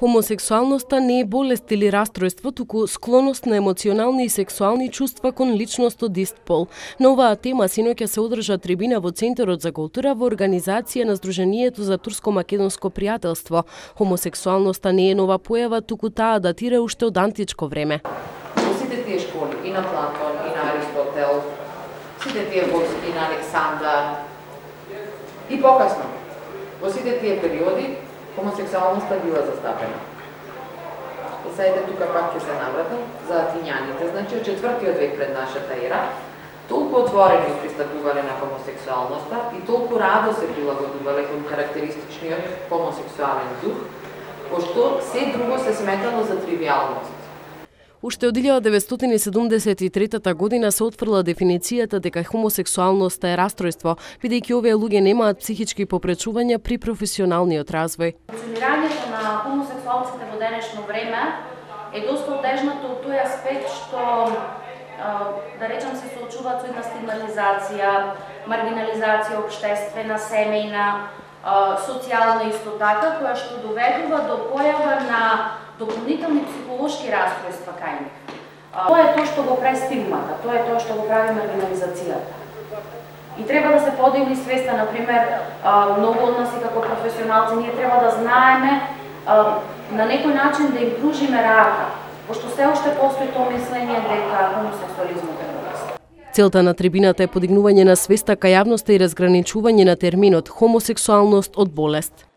Хомосексуалноста не е болест или растројство, туку склоност на емоционални и сексуални чувства кон личност од ист пол. На оваа тема синоќа се одржа трибина во Центарот за култура во организација на Сдруженијето за турско-македонско пријателство. Хомосексуалноста не е нова појава, туку таа датира уште од античко време. Во сите тие школи, и на Платон, и на Аристотел, сите тие войски на Александар, и покасно, во сите тие периоди, хомосексуалноста била застапена. И сега тука пак ќе се навратам за атињаните. Значи, од четвртиот век пред нашата ера, толку отворени пристапувале на хомосексуалноста и толку радо се прилагодувале кон карактеристичниот хомосексуален дух, пошто се друго се сметало за тривиалност. Уште од 1973 година се отфрла дефиницијата дека хомосексуалноста е расстройство, бидејќи овие луѓе немаат психички попречувања при професионалниот развој. Функционирањето на хомосексуалците во денешно време е доста одежнато од тој аспект што да речам се соочуваат со една стигматизација, маргинализација обштествена, семејна, социјална исто така, која што доведува до појава дополнителни психолошки расстройства кај нив. Тоа е тоа што го прави стигмата, тоа е тоа што го прави маргинализацијата. И треба да се подигне свеста, например, многу од нас и како професионалци, ние треба да знаеме на некој начин да им пружиме рака, пошто се уште постои тоа мислење дека хомосексуализмот е болест. Целта на трибината е подигнување на свеста кај јавноста и разграничување на терминот хомосексуалност од болест.